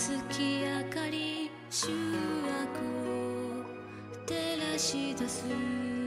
月明かり集約を照らし出す。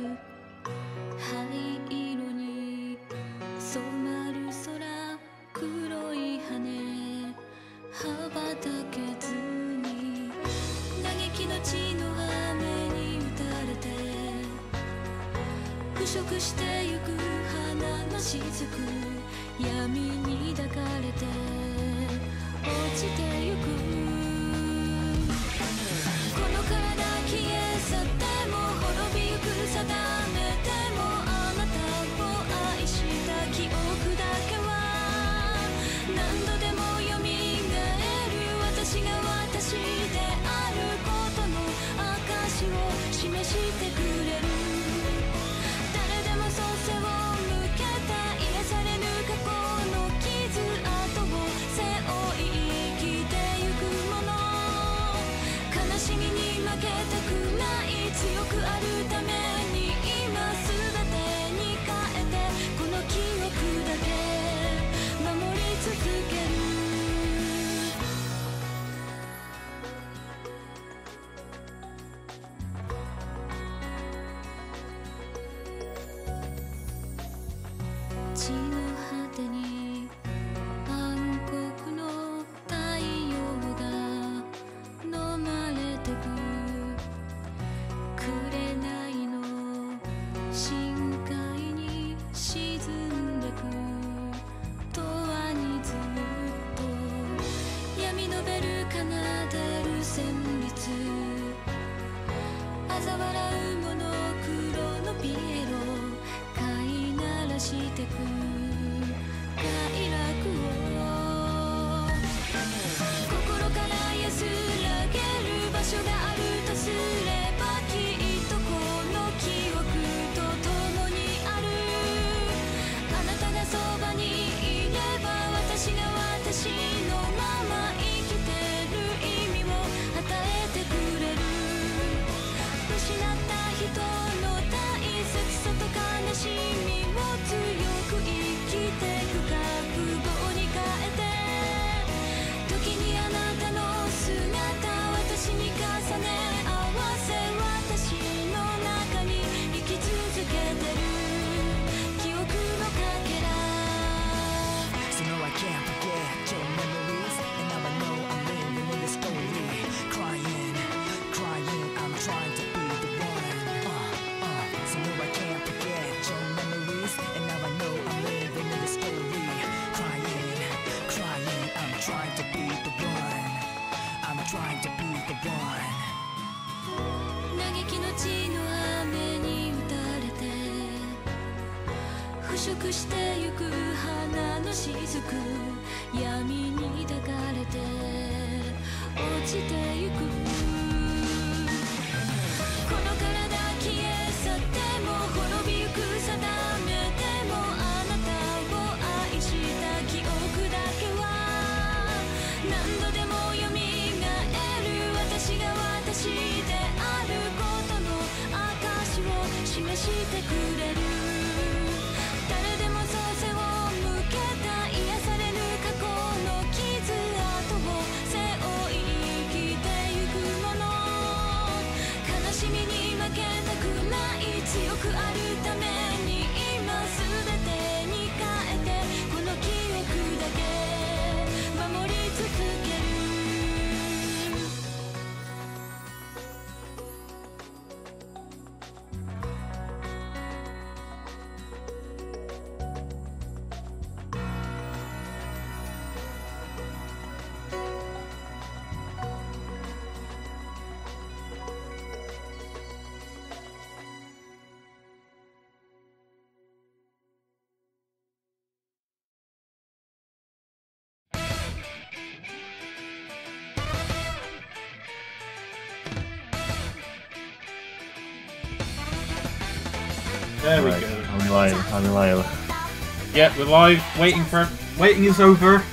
There right. we go. I'm live. I'm live. Yeah, we're live. Waiting for waiting is over.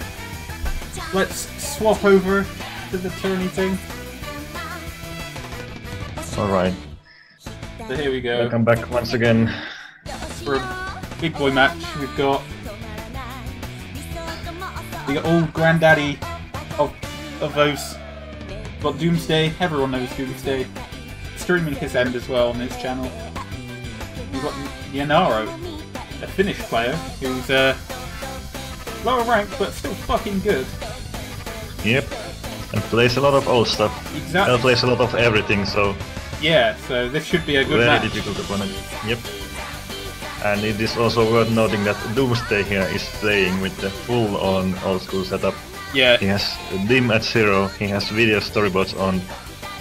Let's swap over to the tourney thing. All right. So here we go. Welcome back once again for a big boy match. We've got the old granddaddy of of those. We've got Doomsday. Everyone knows Doomsday. Streaming his end as well on his channel. Nyanaro, a Finnish player who's uh, lower ranked but still fucking good. Yep. And plays a lot of old stuff. Exactly. And plays a lot of everything, so Yeah, so this should be a good very match. difficult opponent. Yep. And it is also worth noting that Doomsday here is playing with the full-on old school setup. Yeah, He has dim at zero, he has video storyboards on,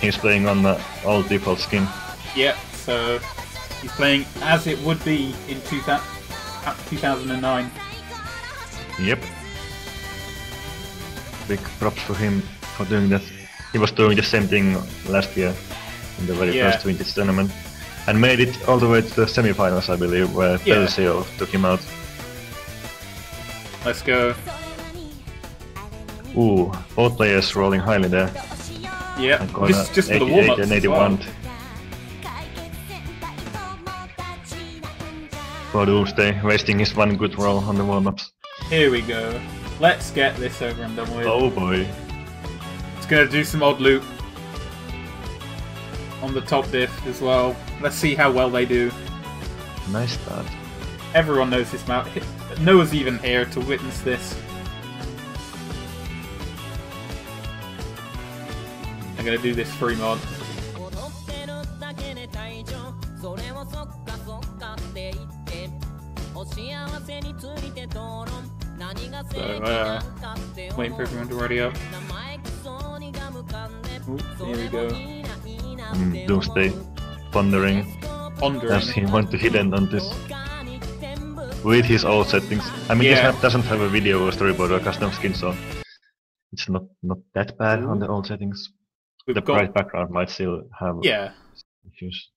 he's playing on the old default skin. yeah. So he's playing as it would be in 2000, uh, 2009. Yep. Big props for him for doing that. He was doing the same thing last year in the very Yeah. first vintage tournament. And made it all the way to the semifinals, I believe, where Yeah. Took him out. Let's go. Ooh, both players rolling highly there. Yeah, is just for the warm-ups and as well. For Doomsday, wasting his one good roll on the warm-ups. Here we go. Let's get this over and done with. Oh boy. It's gonna do some odd loop on the top diff as well. Let's see how well they do. Nice start. Everyone knows this map. No one's even here to witness this. I'm gonna do this free mod. So, uh, waiting for everyone to already up. Ooh, here we go. Mm, doomsday. Pondering. Pondering. As he went to hit on this? With his old settings. I mean, yeah. this map doesn't have a video or storyboard or custom skin, so it's not, not that bad on the old settings. We've the got... bright background might still have yeah. issues.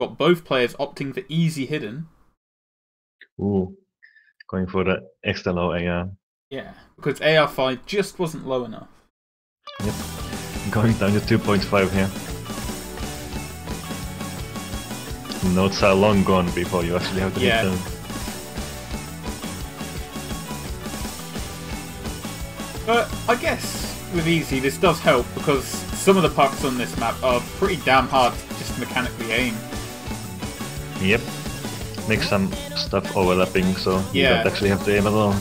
Got both players opting for easy hidden, Ooh, going for the extra low AR. Yeah, because AR5 just wasn't low enough. Yep, going down to 2.5 here. Notes are long gone before you actually have to Yeah. them. But I guess with easy, this does help because some of the pucks on this map are pretty damn hard to just mechanically aim. Yep. Make some stuff overlapping so you don't actually have to aim at all.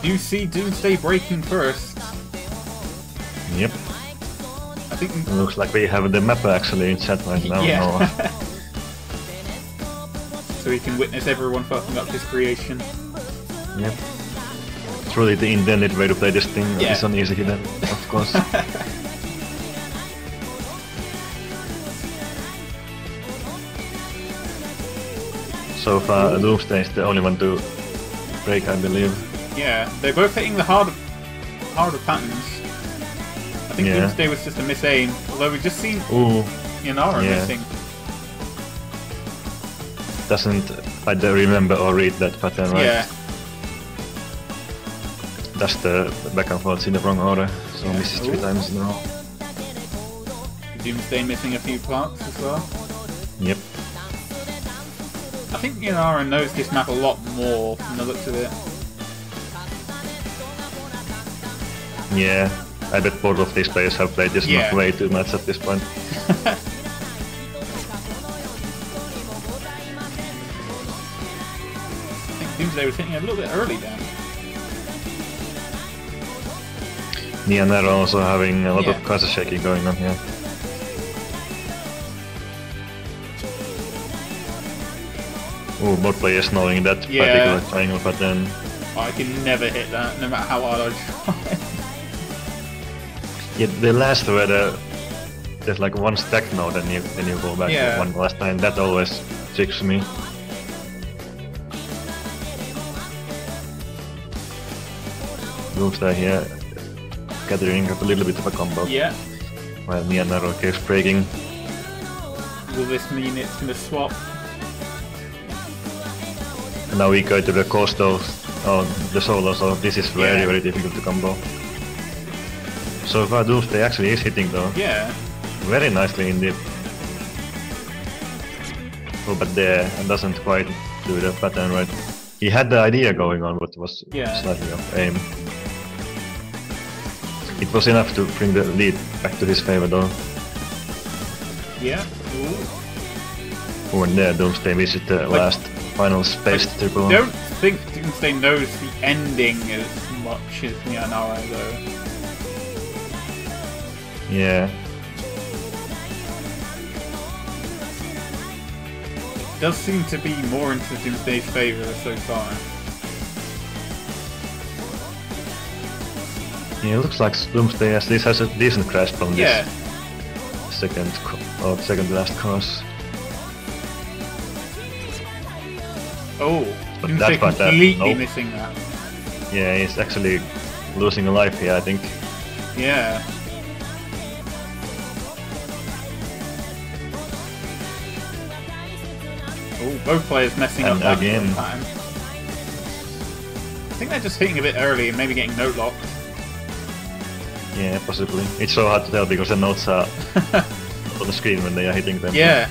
Do you see Doomsday breaking first? Yep. I think. Looks like we have the map actually in chat right now. yeah. So we can witness everyone fucking up his creation. yep. Truly the intended way to play this thing Yeah. is on easy hidden, of course. so far, Doomsday is the only one to break, I believe. Yeah, they're both hitting the harder, harder patterns. I think Yeah. Doomsday was just a miss aim, although we've just seen Ooh, Nyanaro Yeah. missing. doesn't either remember or read that pattern right. Yeah, That's the back and forth in the wrong order, so Yeah. misses three Ooh. times in a row. Doomsday missing a few parts as well. Yep. I think Nyanaro knows this map a lot more from the looks of it. Yeah, I bet both of these players have played this Yeah. map way too much at this point. I think Doomsday was hitting a little bit early then. Nyanaro also having a lot Yeah. of cursor shaking going on here. Ooh, both players knowing that Yeah. particular triangle pattern. I can never hit that, no matter how hard I try. Yeah, the last where the, there's like one stack node and you then you go back Yeah. one last time. That always tricks me. Doomsday here gathering up a little bit of a combo yeah. while Nyanaro keeps breaking. Will this mean it's gonna swap? And now we go to the coast of oh, the solo, so this is very Yeah. very difficult to combo. So far Doomsday actually is hitting though. Yeah. Very nicely indeed. Oh, but there, and doesn't quite do the pattern right. He had the idea going on, but was Yeah. slightly off aim. It was enough to bring the lead back to his favor though. Yeah. Ooh. Over there, Doomsday visit the last final space I triple. don't think Doomsday knows the ending as much as Nyanaro though. Yeah. It Does seem to be more into Doomsday's favour so far. Yeah, it looks like Doomsday at least has a decent grasp on Yeah. this second or second last course. Oh, But Doomsday that's what that- uh, completely nope. missing that. Yeah, he's actually losing a life here, I think. Yeah. Oh, both players messing And up that again. time. I think they're just hitting a bit early and maybe getting note locked. Yeah, possibly. It's so hard to tell because the notes are on the screen when they are hitting them. Yeah.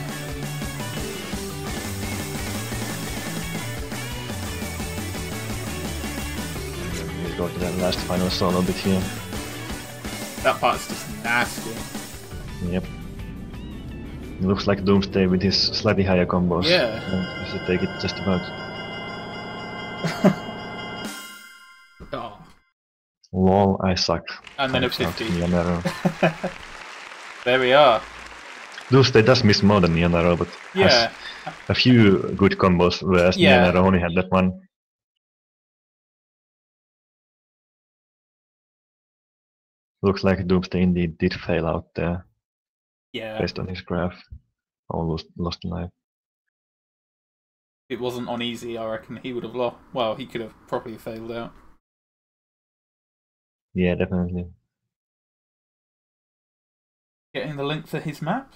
Last final solo bit here. That part's just nasty. Yep. It looks like Doomsday with his slightly higher combos. Yeah. Uh, should take it just about. Oh. Lol, I suck. And then a Comes out 50. There we are. Doomsday does miss more than Nyanaro, but Yeah. has a few good combos, whereas Yeah. Nyanaro only had that one. Looks like Doomsday indeed did fail out there, Yeah. based on his graph. Almost lost a life. It wasn't on easy, I reckon he would have lost. Well, he could have probably failed out. Yeah, definitely. Getting the length of his map?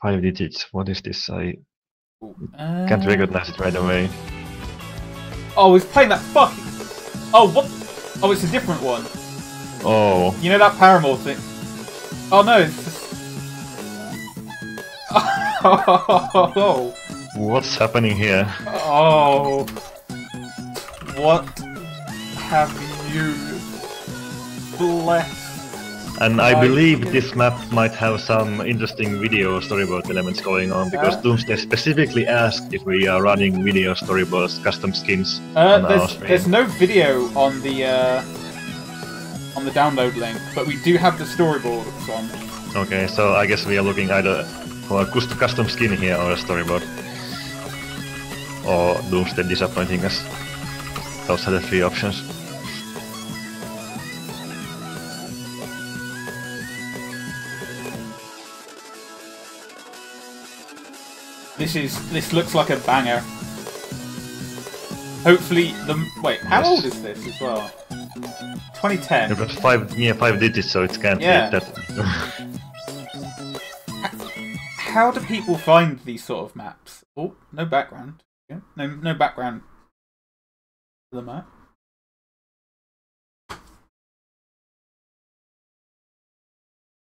Five digits. What is this? I Ooh. can't Uh, recognize it right away. Oh, he's playing that fucking. Oh, what? Oh, it's a different one. Oh, You know that Paramore thing? Oh no, it's just. Oh, what's happening here? oh. What have you blessed? And I believe this map might have some interesting video storyboard elements going on because Yeah. Doomsday specifically asked if we are running video storyboards, custom skins Uh, there's, there's no video on the uh, on the download link, but we do have the storyboard on. Okay, so I guess we are looking either for a cus- custom skin here or a storyboard. Or Doomsday disappointing us. Those are the three options. This is this looks like a banger. Hopefully the wait. How Yes. old is this as well? 2010. It was five, yeah, five digits, so it can't Yeah. be that. How do people find these sort of maps? Oh, no background. Yeah, No, no background. for The map.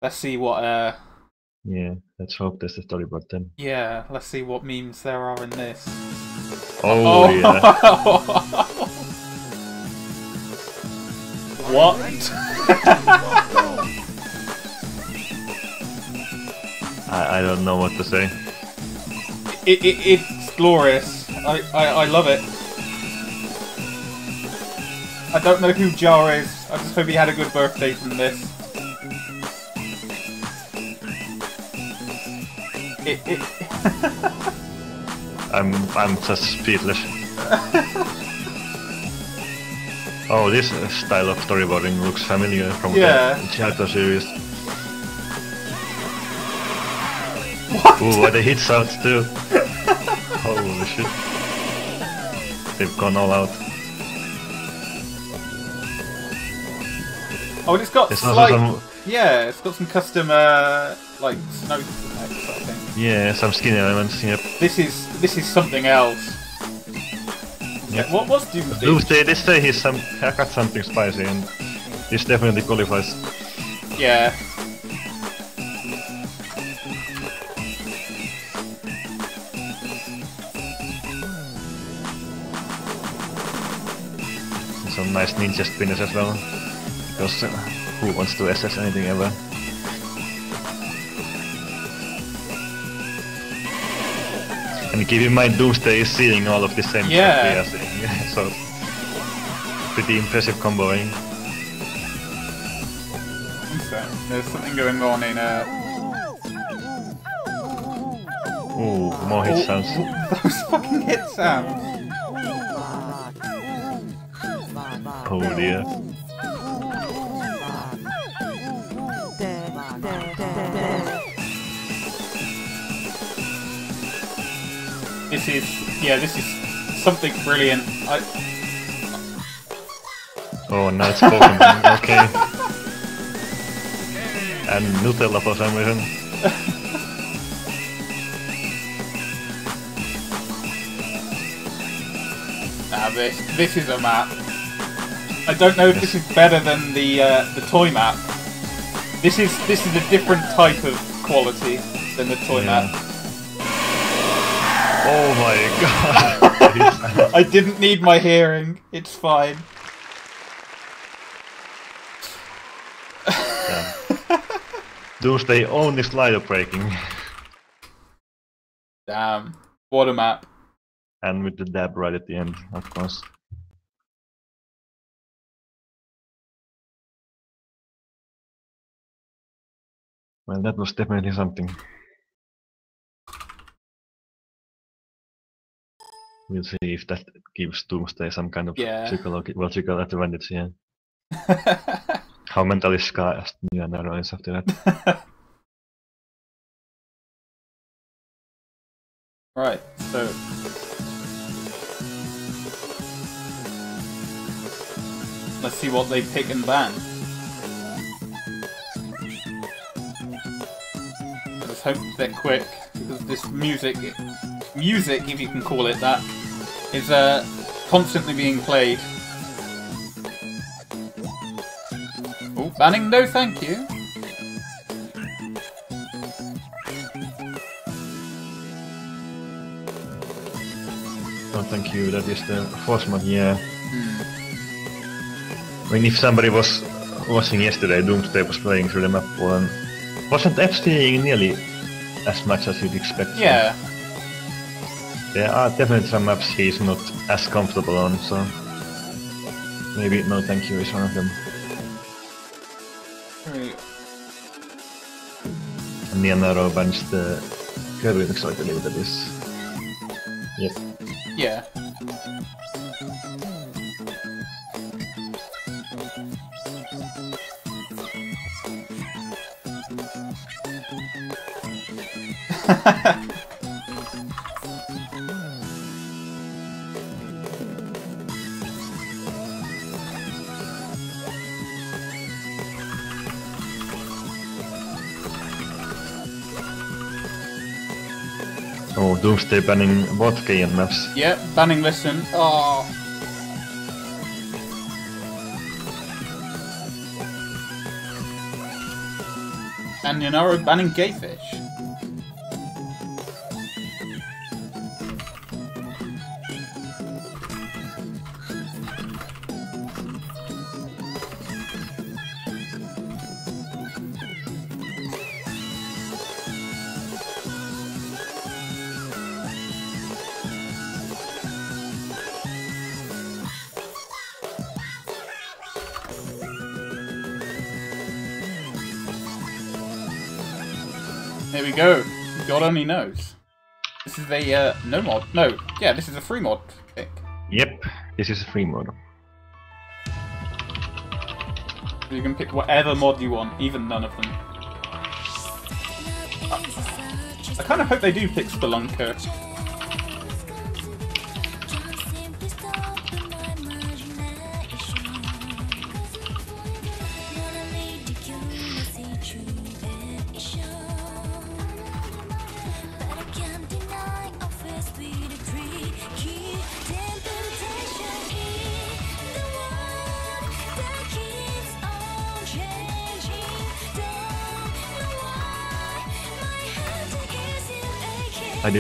Let's see what. Uh, yeah, let's hope there's a storyboard then. yeah, let's see what memes there are in this. Oh, oh. yeah. what? I, I don't know what to say. It, it, it's glorious. I, I, I love it. I don't know who Jar is. I just hope he had a good birthday from this. I'm I'm just speechless. oh, this uh, style of storyboarding looks familiar from Yeah. the Giotto series. what? Ooh, what the hit sounds too. Holy shit. They've gone all out. Oh, and it's got also slight, some, yeah, it's got some custom uh, like snow effects. I think yeah, some skin elements. Yep. This is this is something else. Yep. What was Doomsday? Doomsday. This day he's some. I got something spicy, and this definitely qualifies. Yeah. Some nice ninja spinners as well. Because uh, who wants to assess anything ever? And keep in mind, Doomsday is seeing all of the same Yeah. stuff we are seeing, yeah, so pretty impressive comboing. So, there's something going on in uh, Ooh, more hit sounds. those fucking hit sounds. Oh dear. This is yeah, this is something brilliant. I, Oh, nice Pokemon, okay. And Nutella for some reason. Now this this is a map. I don't know if this is better than the uh, the toy map. This is this is a different type of quality than the toy Yeah. map. Oh my god! I didn't need my hearing. It's fine. Doomsday only slider breaking. Damn. What a map. And with the dab right at the end, of course. Well, that was definitely something. We'll see if that gives Doomsday some kind of Yeah. psychological advantage, yeah. How mentally scarred Nero is after that. right, so let's see what they pick and ban. Let's hope they're quick because this music, music, if you can call it that, is uh, constantly being played. Oh, banning? No, thank you. Oh, thank you. That is the force mod, yeah. I mean, if somebody was watching yesterday, Doomsday was playing through the map and wasn't FCing nearly as much as you'd expect. so Yeah, There are definitely some maps he's not as comfortable on, so maybe no thank you is one of them. Right. Nyanaro bans the Kerwin, so I believe that is. Yep. yeah. Oh, Doomsday banning vodka in maps. Yep, banning listen. Oh. And Nyanaro banning gayfish. Only knows. This is a uh, no mod. No, yeah, this is a free mod pick. Yep, this is a free mode. You can pick whatever mod you want, even none of them. I kind of hope they do pick Spelunker.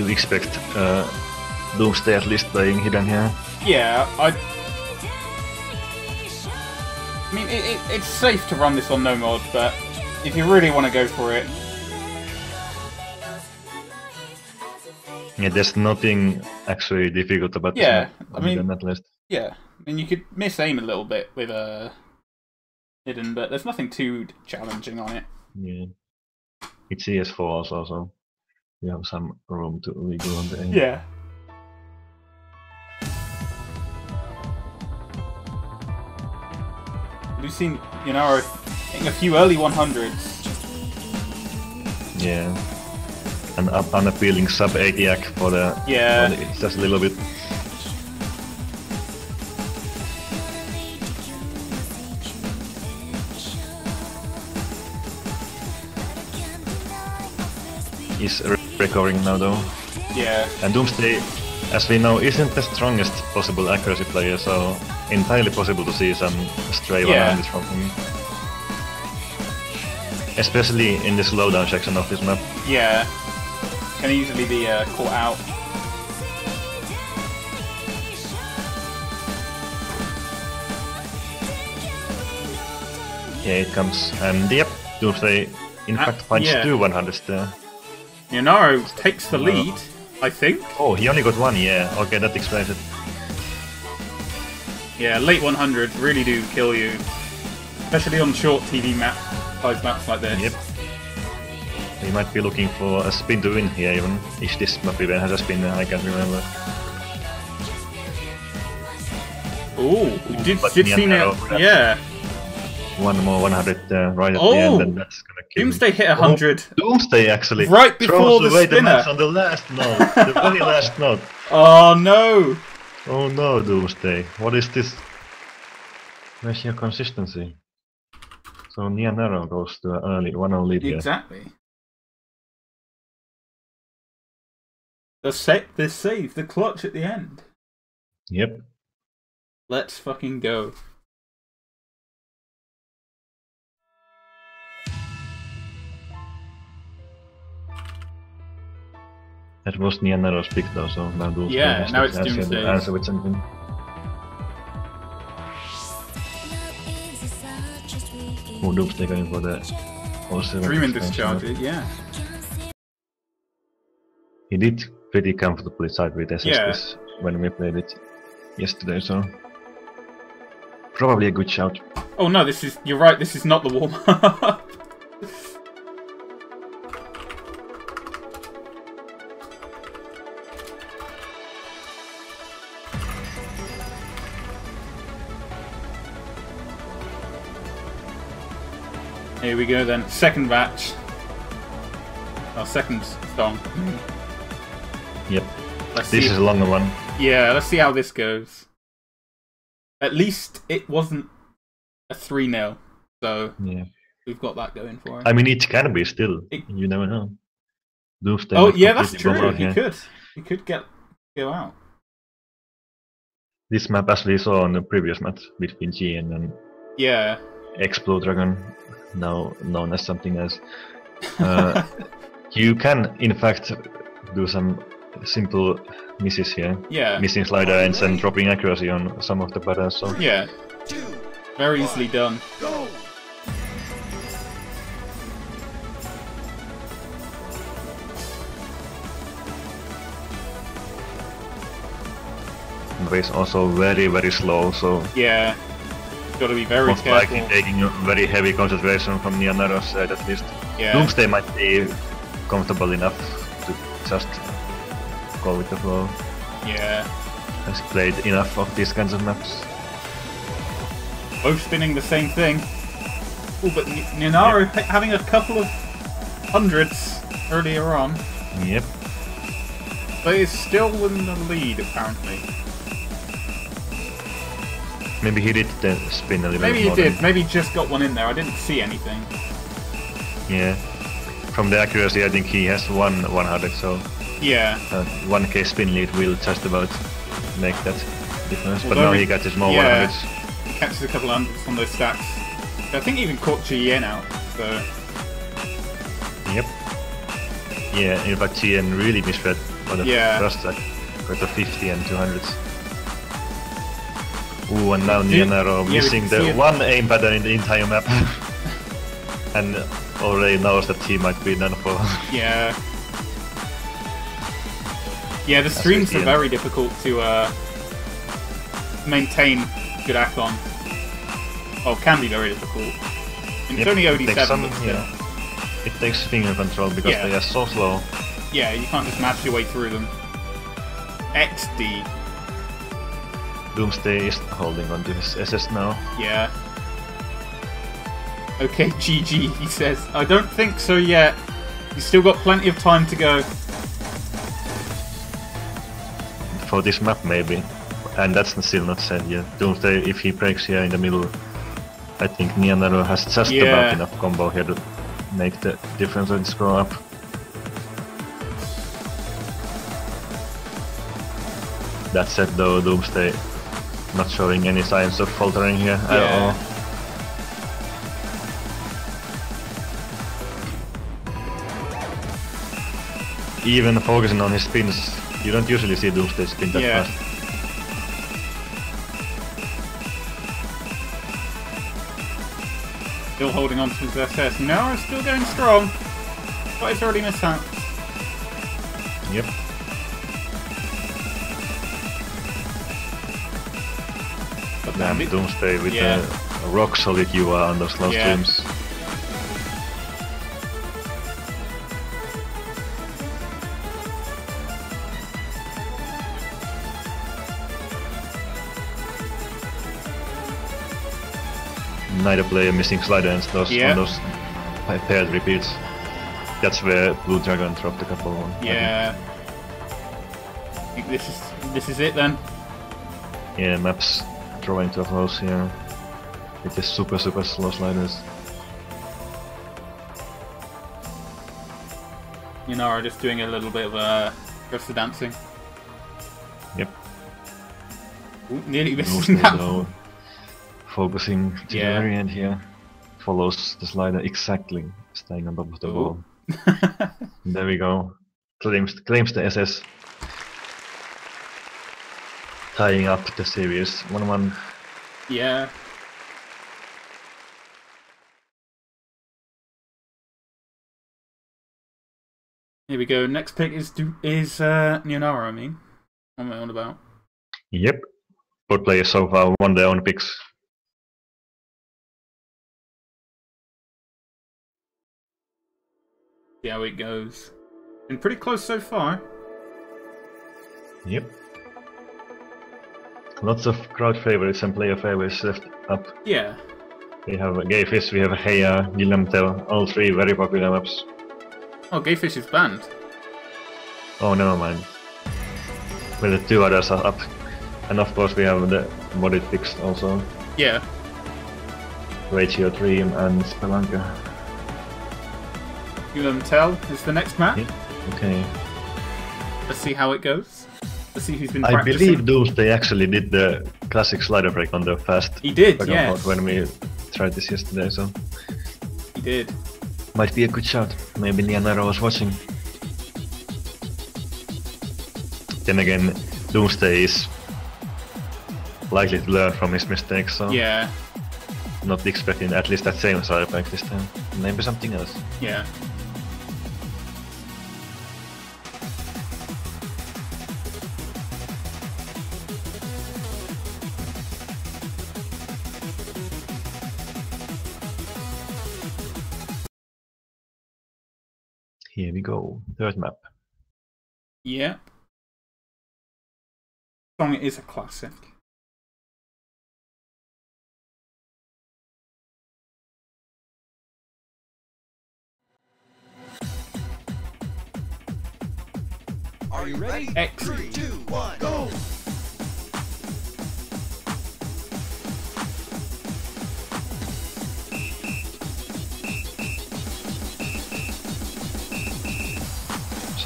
Do expect uh, Doomsday at least playing hidden here. Yeah, I. I mean, it, it, it's safe to run this on no mod, but if you really want to go for it, Yeah, there's nothing actually difficult about this Yeah, I mean- at least. yeah. I mean, you could miss aim a little bit with uh, hidden, but there's nothing too challenging on it. Yeah. It's CS4 also, so you have some room to wiggle on the end. Yeah. We've seen, you know, a few early 100s. Yeah. An unappealing sub 80 act for the. Yeah. for the- it's just a little bit. Is recovering now though. Yeah. And Doomsday, as we know, isn't the strongest possible accuracy player, so entirely possible to see some stray Yeah. 100s from him. Especially in the slowdown section of this map. Yeah. Can easily be uh, caught out. Yeah, it comes. And yep, Doomsday in Ah, fact finds yeah. two 100s there. Nyanaro takes the lead, I think. Oh, he only got one, yeah. Okay, that explains it. Yeah, late 100s really do kill you. Especially on short TV map, size maps like this. Yep. He might be looking for a spin to win here even. If this map even has a spin, I can't remember. Ooh, did, did see perhaps. Yeah. One more 100 uh, right at Oh! the end, and that's gonna kill. Doomsday hit 100. Doomsday actually Right before the away the spinner. match on the last note, the very last note. Oh no! Oh no, Doomsday, what is this? Where's your consistency? So Nyanaro goes to early one on lead here. Exactly. The set, the save, the clutch at the end. Yep. Let's fucking go. That was pick though, so now Doomsday Yeah, now it's answer, Doomsday's. answer with something. Oh, Doomsday going for the also Dreaming discharge it, yeah. He did pretty comfortably side with SS Yeah. this when we played it yesterday, so probably a good shout. Oh no, this is. You're right, this is not the warm up. Here we go then. Second batch. Our second song. Yep. Let's This is a longer one. Yeah, let's see how this goes. At least it wasn't a 3 0, so Yeah. we've got that going for us. I mean, it can be still. It- You never know. Doomsday. oh, yeah, that's true. He could. He could get go out. This map, as we saw on the previous match between GN and then. Yeah. Explode Dragon, now known as something else, uh, you can, in fact, do some simple misses here. yeah. Missing slider ends and dropping accuracy on some of the battles, so Yeah. Very easily done. Race also very, very slow, so Yeah. Got to be very most likely taking very heavy concentration from Nyanaro's side at least. Yeah. Doomsday might be comfortable enough to just go with the flow. Yeah. Has played enough of these kinds of maps. Both spinning the same thing. Oh, but Nyanaro ha- having a couple of hundreds earlier on, Yep. but is still in the lead apparently. Maybe he did the spin a little Maybe he did. than- Maybe he just got one in there. I didn't see anything. Yeah. From the accuracy, I think he has one 100, so Yeah. uh, 1k spin lead will just about make that difference. But now we- he got his more yeah. 100s. Catches a couple of hundreds on those stacks. I think he even caught GN out. So Yep. Yeah, in fact, GN really misread on the Yeah. first stack. Got the 50 and 200s. Ooh, and now Yeah, Nyanaro yeah, missing the it. one aim pattern in the entire map. and already knows that he might be done for. Yeah. Yeah, the streams are very difficult to uh, maintain good Akon. Oh, can be very difficult. And it's Yep, only it OD7, some- yeah. It takes finger control because Yeah. they are so slow. Yeah, you can't just match your way through them. XD. Doomsday is holding on to his SS now. Yeah. Okay, GG, he says. I don't think so yet. You've still got plenty of time to go. For this map maybe. And that's still not said yet. Doomsday, if he breaks here in the middle, I think Nyanaro has just Yeah. about enough combo here to make the difference and scroll up. That said though, Doomsday not showing any signs of faltering here at all. Even focusing on his spins, you don't usually see Doomsday spin that Yeah. fast. Still holding on to his SS. No, it's still going strong. But it's already missed out. Yep. Damn, damn it. Doomsday with Yeah. a rock solid you are on those slow Yeah. streams. Neither player missing slider and those Yeah. on those paired repeats. That's where Blue Dragon dropped a couple on. I think. Yeah. I think this is this is it then. Yeah, maps drawing to a close here. With the super super slow sliders. Nyanaro just doing a little bit of uh, just the dancing. Yep. Ooh, nearly missing that. though, focusing to Yeah. the very end here. Follows the slider exactly, staying on top of the Ooh. ball. There we go. Claims claims the SS. Tying up the series. 1-1. yeah. Here we go. Next pick is is uh. I mean, what am I on about? Yep. Both players so far won their own picks. See how it goes. Been pretty close so far. Yep. Lots of crowd favorites and player favorites left up. Yeah. We have Gayfish, we have Heya, Gillemtel, all three very popular maps. Oh, Gayfish is banned. Oh, never mind. Well, the two others are up. And of course we have the modded fixed also. Yeah. Ratio Dream and let tell. Is the next map. Yeah. Okay. Let's see how it goes. Let's see who's been I practicing. believe Doomsday actually did the classic slider break on the fast He did, yes. when we tried this yesterday, so He did. might be a good shot. Maybe Nyanaro was watching. Then again, Doomsday is likely to learn from his mistakes, so Yeah. not expecting at least that same side break this time. Maybe something else. Yeah. Here we go. Third map. Yeah. Song is a classic. Are you ready? X. Three, two, one, go!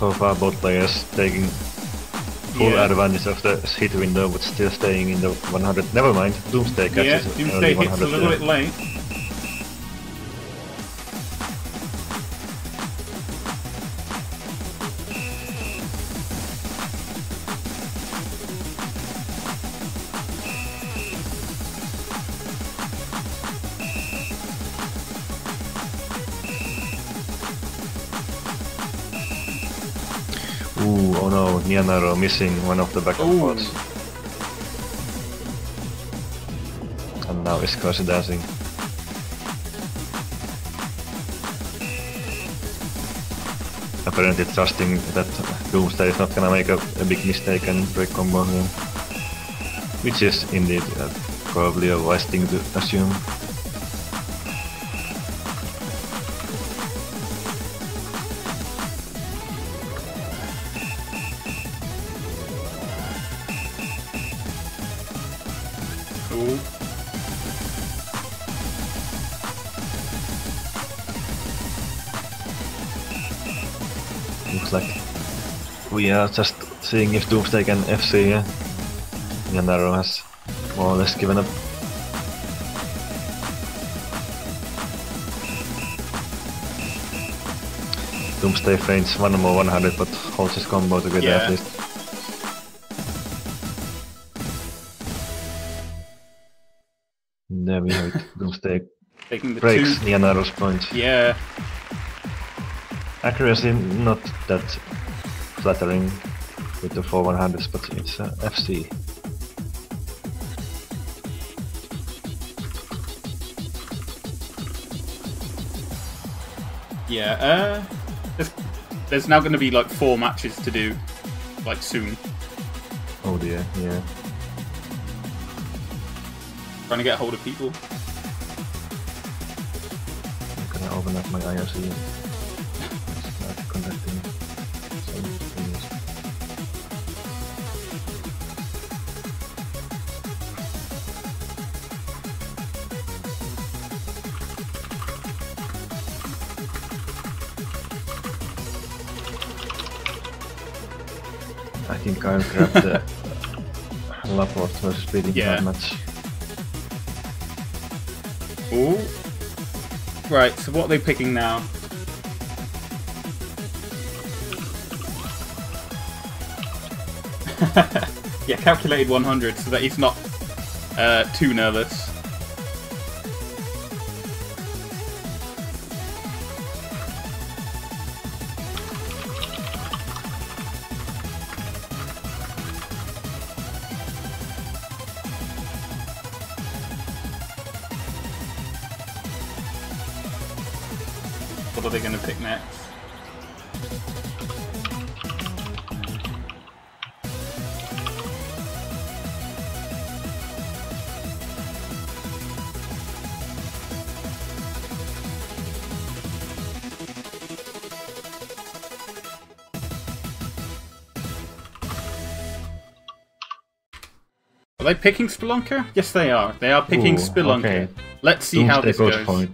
So far, both players taking full Yeah. advantage of the hit window, but still staying in the 100. Never mind, Doomsday catches Yeah, Doomsday hits a little bit late. Nyanaro missing one of the backup Ooh. pods. And now Iskashi dancing. Apparently trusting that Doomsday is not gonna make a, a big mistake and break combo here. Which is indeed uh, probably a wise thing to assume. Are just seeing if Doomsday can FC. Yeah? Nyanaro has more or less given up. Doomsday feints one more 100 but holds his combo together Yeah. at least. There we have it. Doomsday Taking the breaks two. Nyanaro's point. Yeah. Accuracy not that flattering with the 4 100s, but it's uh, FC. Yeah. Uh, there's, there's now going to be like four matches to do, like soon. Oh dear, yeah. Trying to get a hold of people. I'm gonna open up my IRC I think I'll grab the Laporte versus Beating Yeah. Heart match. Ooh. Right. So what are they picking now? yeah, calculated 100, so that he's not uh, too nervous. They picking Spelunker? Yes, they are. They are picking Ooh, Spelunker. okay. Let's see how Doomsday this goes it.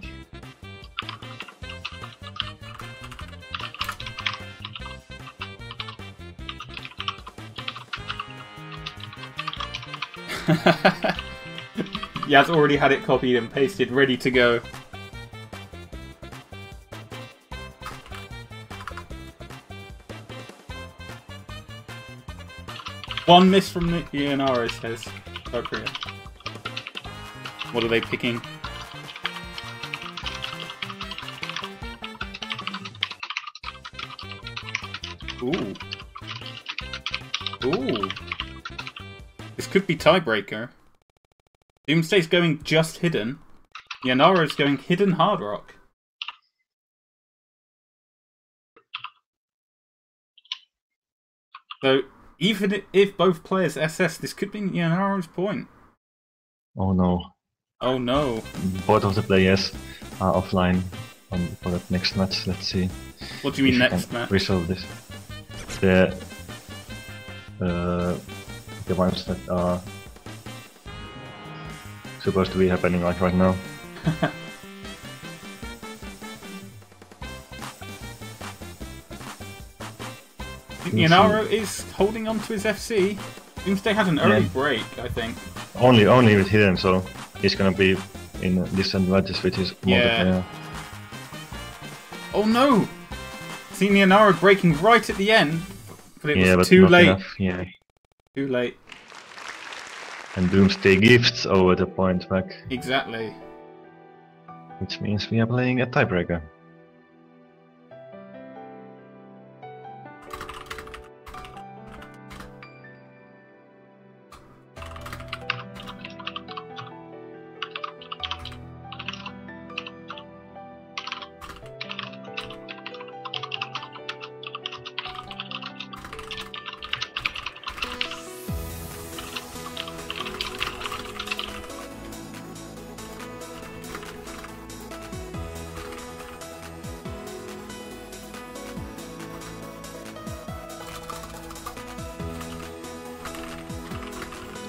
Yaz already had it copied and pasted, ready to go. One miss from the Ionara says. What are they picking? Ooh. Ooh. This could be tiebreaker. Doomsday's going just hidden. Nyanaro's going hidden hard rock. So even if both players SS, this could be Nyanaro's point. Oh no. Oh no. Both of the players are offline on, for that next match. Let's see. What do you mean next match? Resolve this. The uh, the ones that are supposed to be happening like right now. Nyanaro is holding on to his FC. Doomsday had an early Yeah. break, I think. Only only with hidden, so he's gonna be in disadvantage with his Yeah. multiplayer. Oh no! See Nyanaro breaking right at the end, but it was but too late. enough. Yeah. Too late. And Doomsday gifts over the point back, Exactly. which means we are playing a tiebreaker.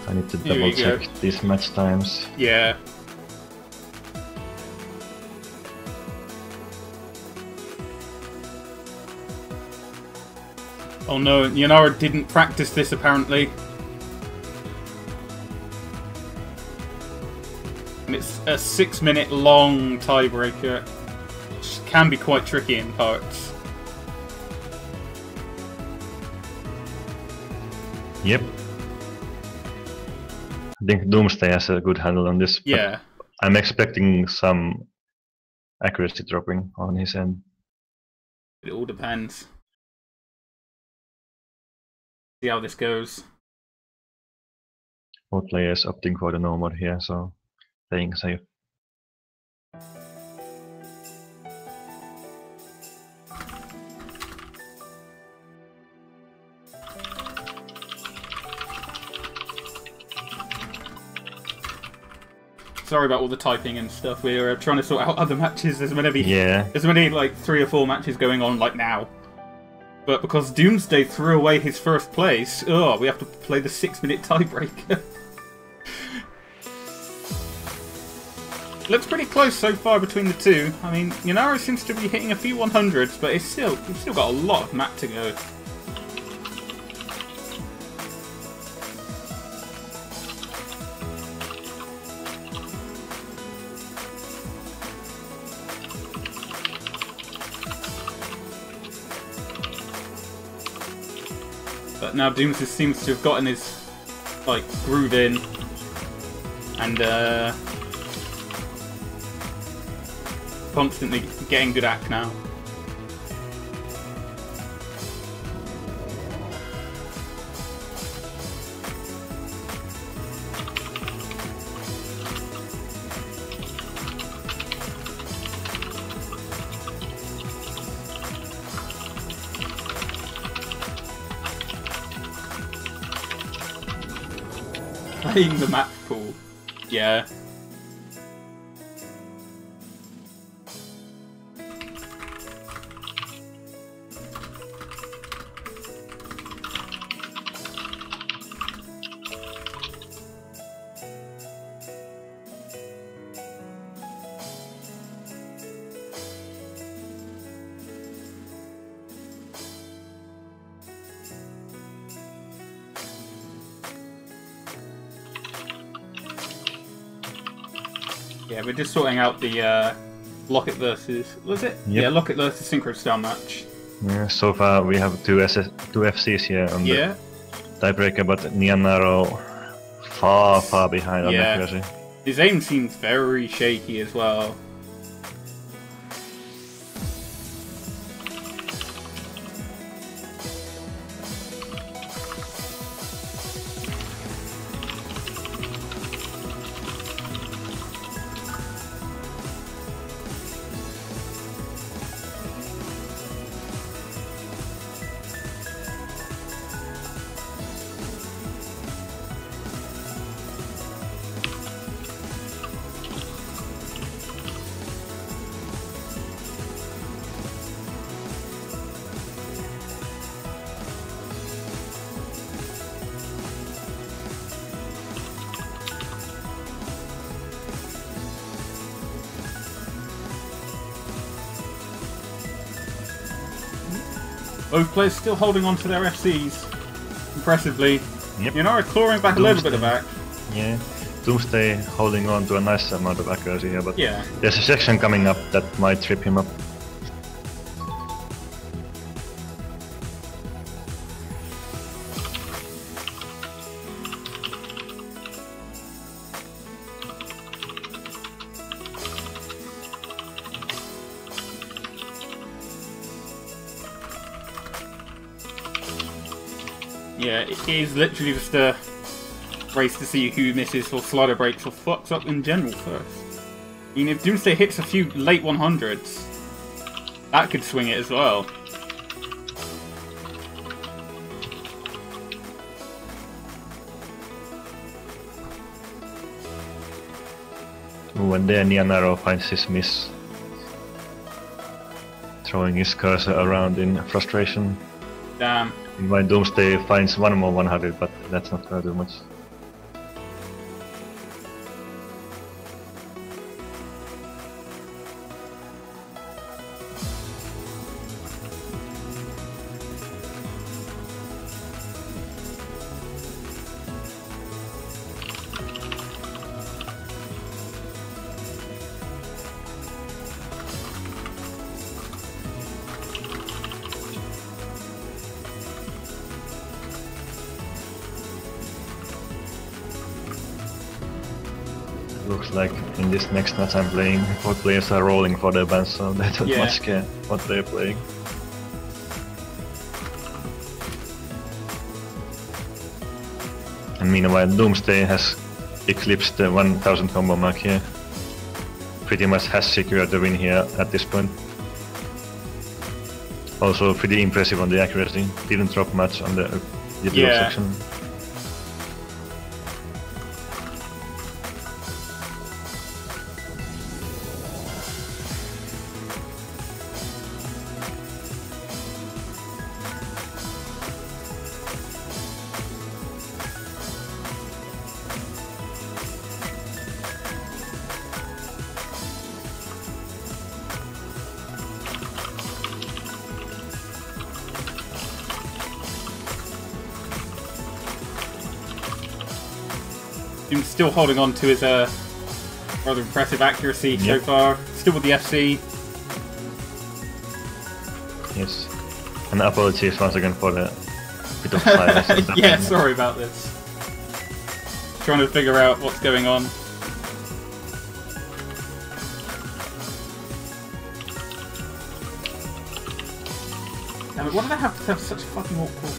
I need to double we go. check these match times. Yeah. Oh no, Nyanaro didn't practice this apparently. And it's a six minute long tiebreaker. Which can be quite tricky in parts. Yep. I think Doomsday has a good handle on this. Yeah. I'm expecting some accuracy dropping on his end. It all depends. See how this goes. Both players opting for the no more here, so playing safe. Sorry about all the typing and stuff. We're uh, trying to sort out other matches. There's many, Yeah, there's many like three or four matches going on like now. But because Doomsday threw away his first place, oh, we have to play the six-minute tiebreaker. Looks pretty close so far between the two. I mean, Nyanaro seems to be hitting a few 100s, but it's still, it's still got a lot of mat to go. Now Doomsday seems to have gotten his like groove in, and uh, constantly getting good act now. The map pool. Yeah. Just sorting out the uh, Locket versus was it? Yep. Yeah, Locket versus Synchro Star match. yeah. So far we have two SS, two FCs here on Yeah, the tiebreaker, but Nyanaro far, far behind on Yeah. accuracy. his aim seems very shaky as well. Still holding on to their FCs impressively. Yep. Nyanaro clawing back a little bit of back. Yeah. Doomsday holding on to a nice amount of accuracy here, but Yeah. there's a section coming up that might trip him up. Yeah, it is literally just a race to see who misses or slider breaks or fucks up in general first. I mean, if Doomsday hits a few late 100s, that could swing it as well. When there Nyanaro finds his miss. Throwing his cursor around in frustration. Damn. Meanwhile Doomsday finds one more 100, but that's not gonna do much. In this next match I'm playing, both players are rolling for their bands, so they don't Yeah. much care what they're playing. And meanwhile, Doomsday has eclipsed the 1000 combo mark here. Pretty much has secured the win here at this point. Also pretty impressive on the accuracy. Didn't drop much on the GPU Yeah. section. Still holding on to his uh, rather impressive accuracy so far. Still with the FC. Yes. And apologies once again for the bit of silence. that yeah, sorry about this. Trying to figure out what's going on. Damn it, why do they have to have such fucking awkward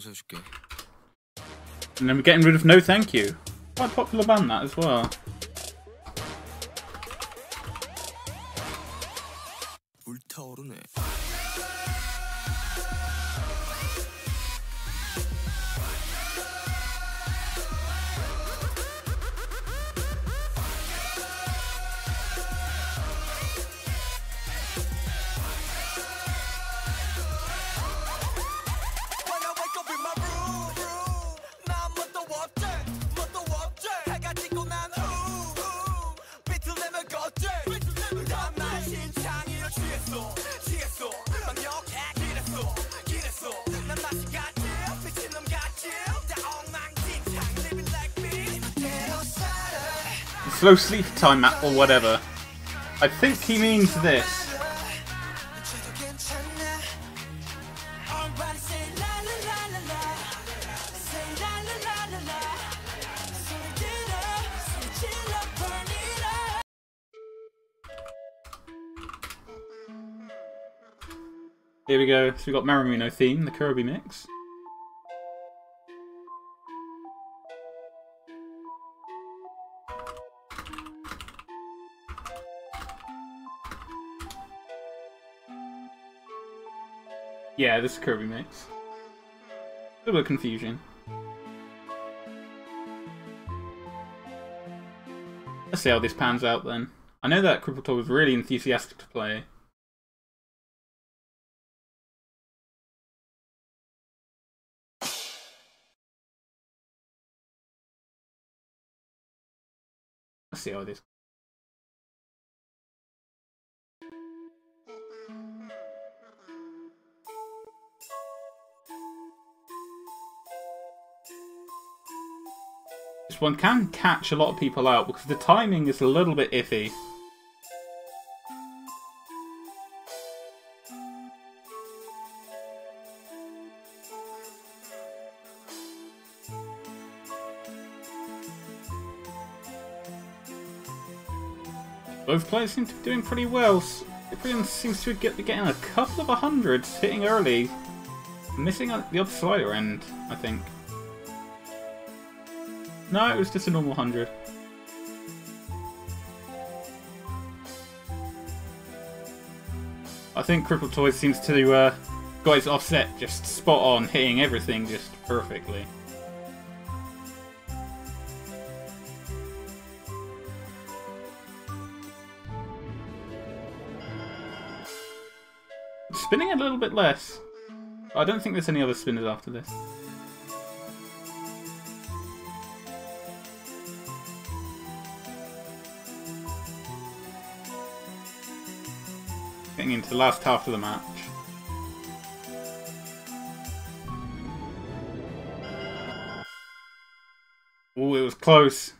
용서해줄게. And then we're getting rid of No Thank You. Quite a popular band, that as well. slow sleep time map or whatever. I think he means this. Here we go. So we got Marimino theme, the Kirby mix. Yeah, this is Kirby mix. A little bit of confusion. Let's see how this pans out then. I know that Cripple was really enthusiastic to play. Let's see how this. One can catch a lot of people out because the timing is a little bit iffy. Both players seem to be doing pretty well. Everyone seems to be getting a couple of a hundreds hitting early. Missing the odd slider end, I think. No, it was just a normal hundred. I think Crippled Toys seems to uh, got his offset just spot on, hitting everything just perfectly. Spinning a little bit less. I don't think there's any other spinners after this. Getting into the last half of the match. Oh, it was close.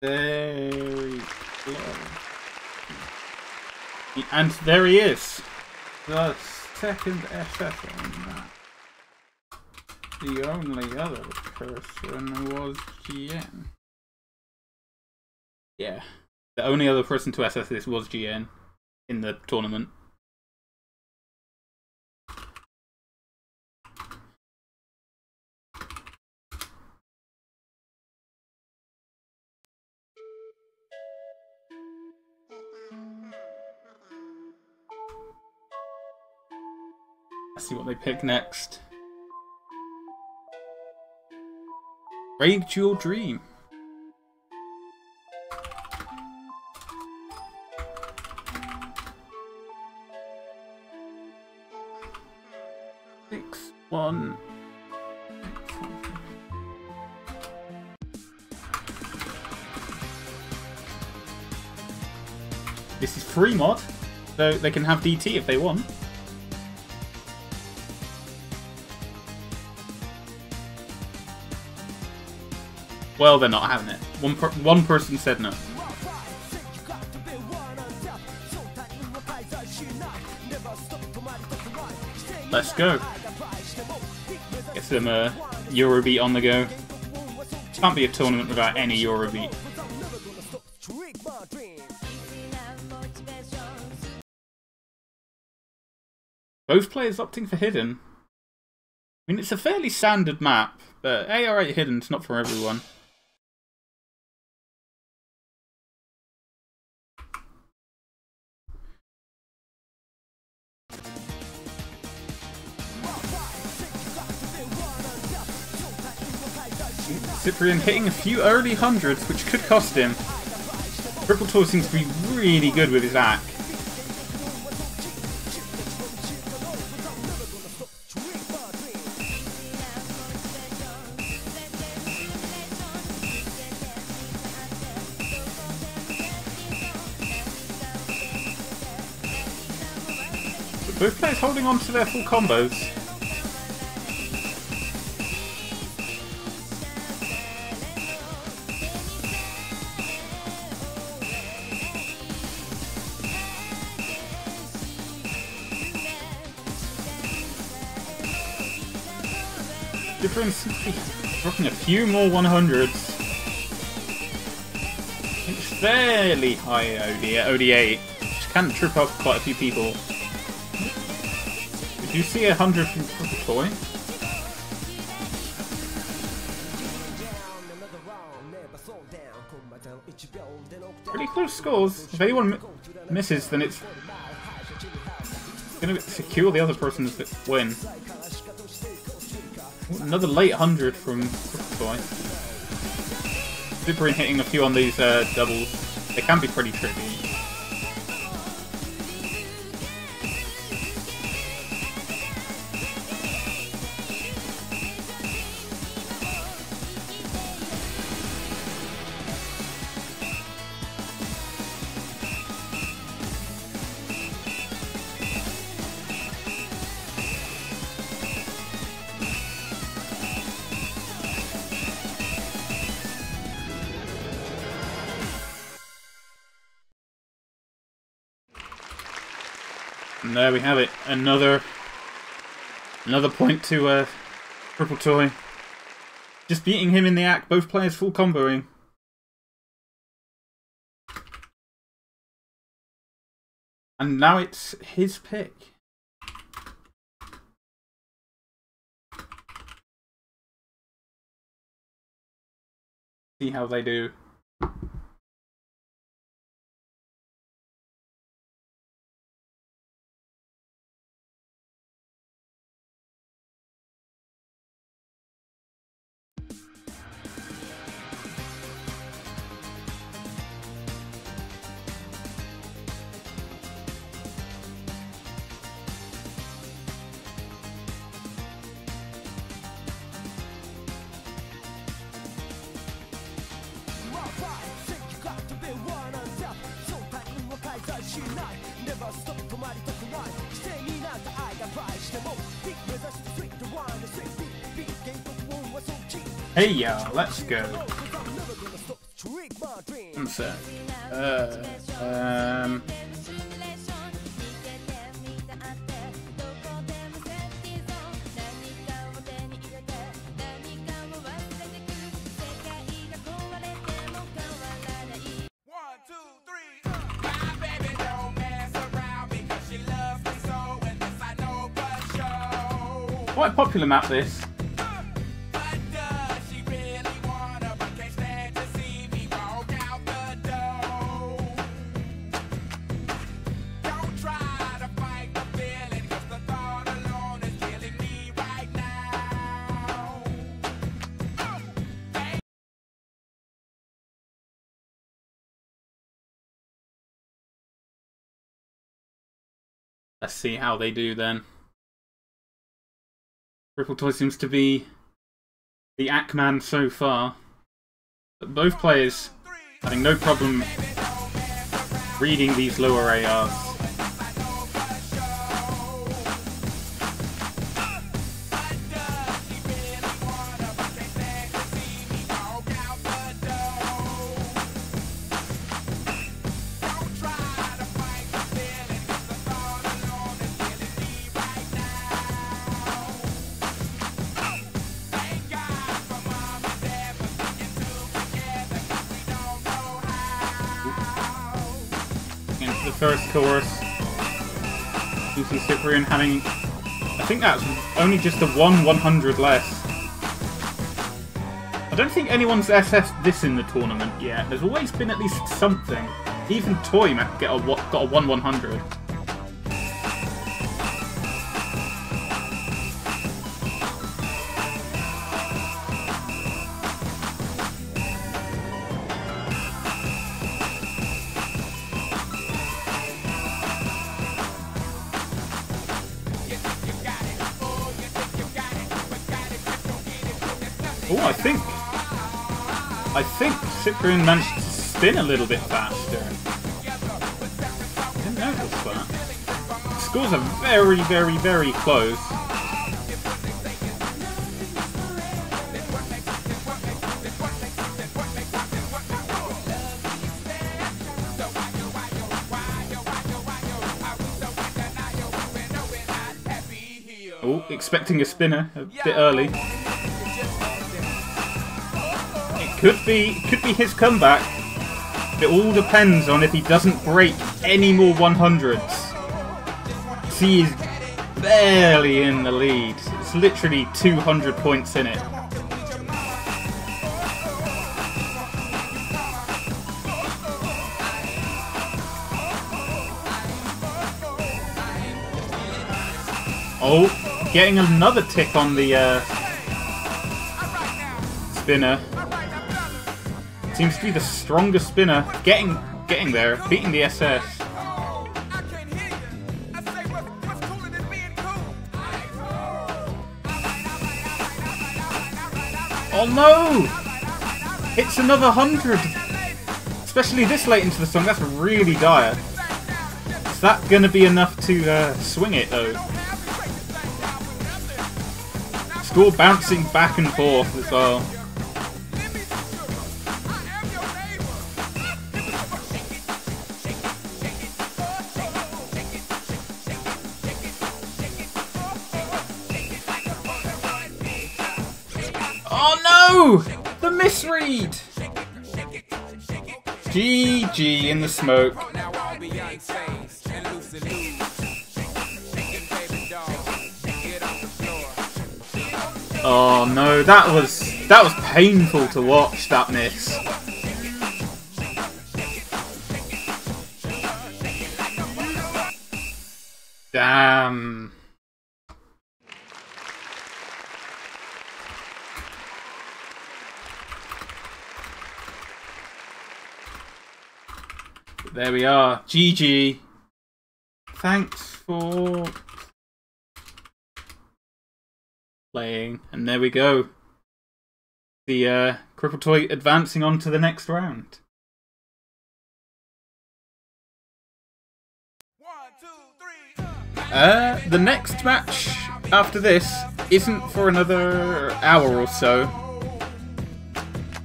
Very close. And there he is. The second that. The only other person was GN. Yeah. The only other person to SS this was GN in the tournament. Let's see what they pick next. Rage Your Dream. Free mod, so they can have DT if they want. Well, they're not having it. One per one person said no. Let's go. Get some uh, Eurobeat on the go. Can't be a tournament without any Eurobeat. Both players opting for hidden. I mean, it's a fairly standard map, but AR8 hidden Hidden's not for everyone. Cyprian hitting a few early hundreds, which could cost him. Triple Toy seems to be really good with his acc. Both players holding on to their full combos. Difference dropping a few more 100s. It's fairly high OD, OD8, which can trip up quite a few people. Did you see a 100 from Toy? Pretty close scores. If anyone mi- misses, then it's gonna secure the other person's win. Another late 100 from Toy. Super in hitting a few on these uh, doubles. They can be pretty tricky. And there we have it. Another another point to uh, Triple Toy. Just beating him in the acc, both players full comboing. And now it's his pick. See how they do. Hey y'all, let's go. One sec. Uh, um, One, two, three. My see how they do then. Triple Toy seems to be the Ackman so far. But both players having no problem reading these lower ARs. You see Cyprian having I think that's only just the one 100 less. I don't think anyone's SS'd this in the tournament yet. There's always been at least something. Even Toy got a 1 100. Cyprian managed to spin a little bit faster. Didn't notice that. Scores are very, very, very close. Oh, expecting a spinner a bit early. Could be could be his comeback. It all depends on if he doesn't break any more 100s. He is barely in the lead. It's literally 200 points in it. Oh, getting another tick on the uh, spinner. Seems to be the strongest spinner. Getting getting there, beating the SS. Oh no! It's another hundred! Especially this late into the song, that's really dire. Is that gonna be enough to uh, swing it though? Score bouncing back and forth as well. Misread! GG in the smoke. Oh no, that was that was painful to watch. That miss. Damn. There we are. GG. Thanks for playing. And there we go. The uh, Triple Toy advancing on to the next round. One, two, three, uh. The next match after this isn't for another hour or so,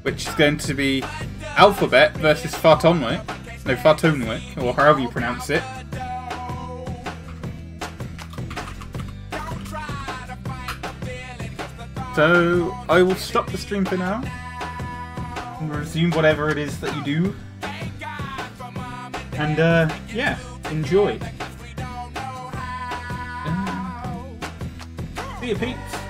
which is going to be Alphabet versus Fartonwick. No, Fartonwick, or however you pronounce it. So I will stop the stream for now and resume whatever it is that you do. And uh, yeah, enjoy. See you, peeps.